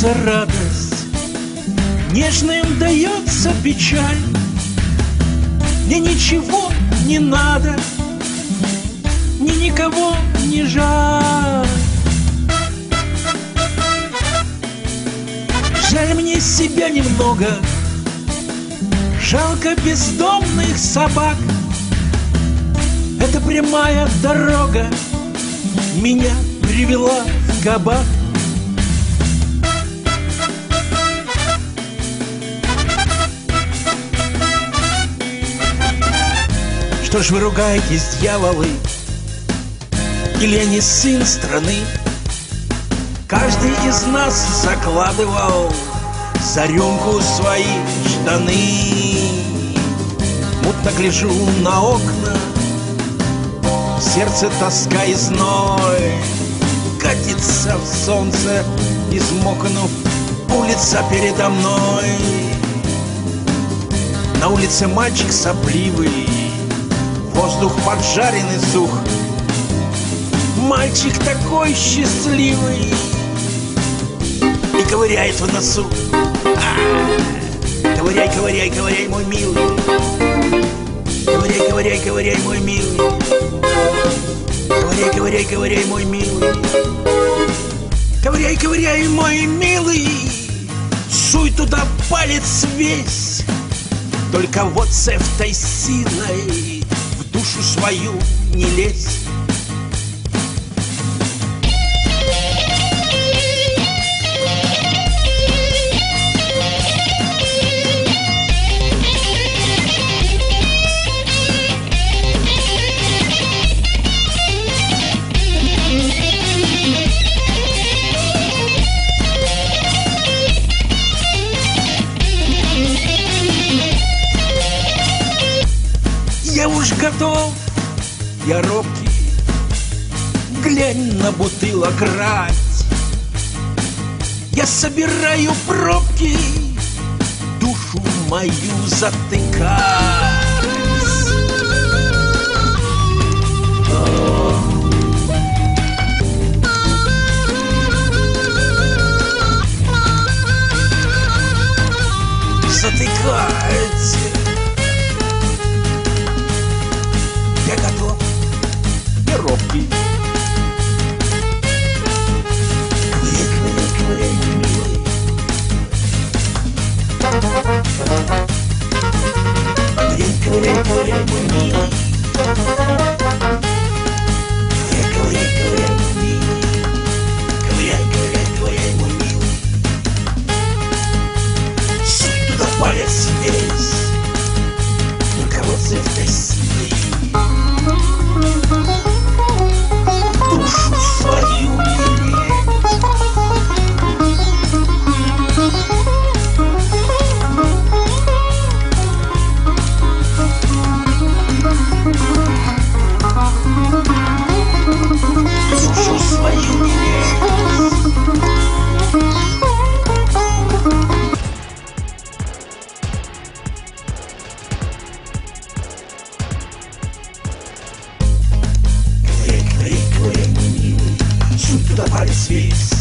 дается радость, Нежно им дается печаль. Мне ничего не надо, Мне никого не жаль. Жаль мне себя немного, Жалко бездомных собак. Это прямая дорога Меня привела в кабак. Что ж вы ругаетесь, дьяволы? Или я не сын страны? Каждый из нас закладывал За рюмку свои штаны Мутно гляжу на окна Сердце тоска и зной Катится в солнце, измокнув Улица передо мной На улице мальчик сопливый Воздух поджаренный сух. Мальчик такой счастливый. И ковыряет в носу. А, Ковыряй, ковыряй, ковыряй, мой милый. Ковыряй, ковыряй, ковыряй, мой милый. Ковыряй, ковыряй, ковыряй, мой милый. Ковыряй, ковыряй, мой милый. Суй туда палец весь. Только вот с этой силой свою не лезь. Я уж готов, я робкий. Глянь на бутылок рать. Я собираю пробки Душу мою затыкать Thank you. the party speaks.